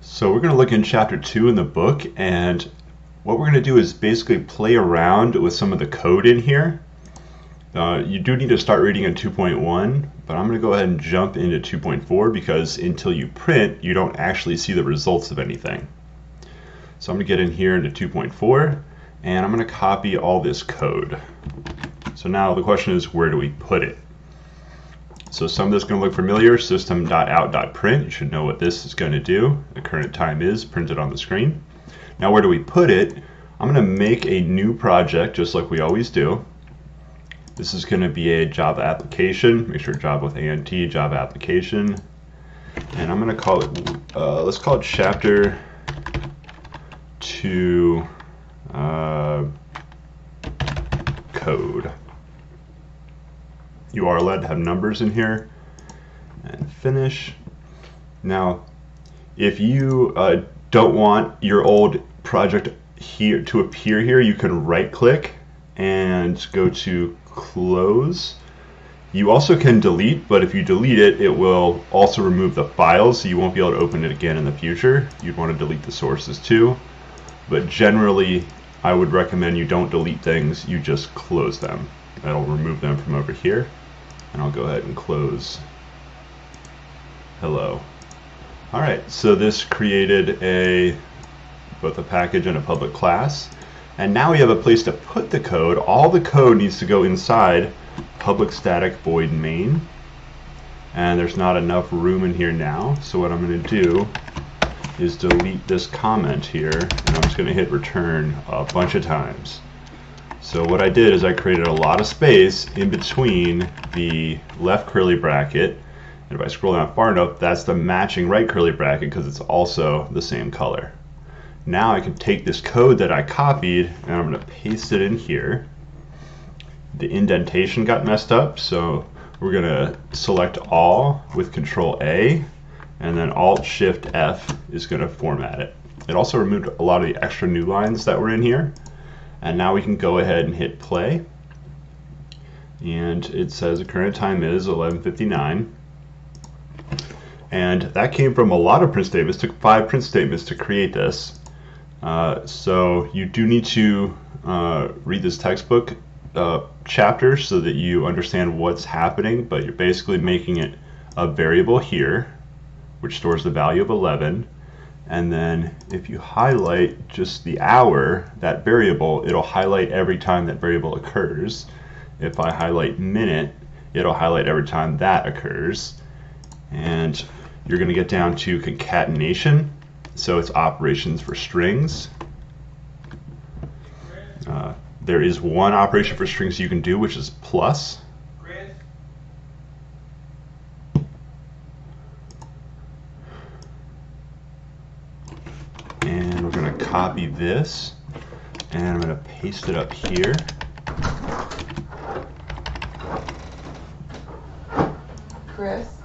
So we're going to look in chapter 2 in the book and what we're going to do is basically play around with some of the code in here. Uh, you do need to start reading in 2.1 but I'm going to go ahead and jump into 2.4 because until you print you don't actually see the results of anything. So I'm going to get in here into 2.4 and I'm going to copy all this code. So now the question is where do we put it? So some of this is going to look familiar, system.out.print. You should know what this is going to do. The current time is printed on the screen. Now where do we put it? I'm going to make a new project just like we always do. This is going to be a Java application. Make sure Java with ANT, Java application. And I'm going to call it, uh, let's call it chapter 2 uh, code you are allowed to have numbers in here and finish. Now, if you uh, don't want your old project here to appear here, you can right click and go to close. You also can delete, but if you delete it, it will also remove the files, so you won't be able to open it again in the future. You'd want to delete the sources too. But generally, I would recommend you don't delete things, you just close them. That'll remove them from over here and I'll go ahead and close hello. Alright, so this created a both a package and a public class. And now we have a place to put the code. All the code needs to go inside public static void main. And there's not enough room in here now. So what I'm going to do is delete this comment here. And I'm just going to hit return a bunch of times. So what I did is I created a lot of space in between the left curly bracket. And if I scroll down far enough, that's the matching right curly bracket because it's also the same color. Now I can take this code that I copied and I'm going to paste it in here. The indentation got messed up, so we're going to select all with Control A and then Alt Shift F is going to format it. It also removed a lot of the extra new lines that were in here. And now we can go ahead and hit play. And it says the current time is 11.59. And that came from a lot of print statements. Took five print statements to create this. Uh, so you do need to uh, read this textbook uh, chapter so that you understand what's happening, but you're basically making it a variable here, which stores the value of 11 and then if you highlight just the hour, that variable, it'll highlight every time that variable occurs. If I highlight minute, it'll highlight every time that occurs. And you're going to get down to concatenation. So it's operations for strings. Uh, there is one operation for strings you can do, which is plus. Copy this and I'm going to paste it up here. Chris?